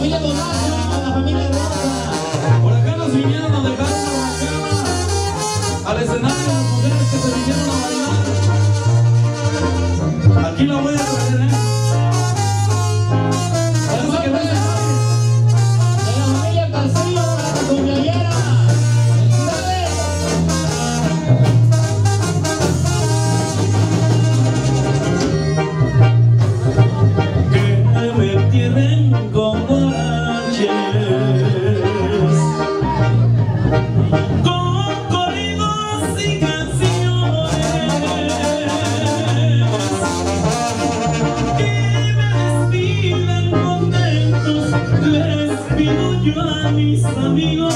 familia Donada, a la familia Rosa. Por acá nos vinieron a dejar una al escenario las mujeres que se vinieron a bailar. Aquí la voy a yo a mis amigos.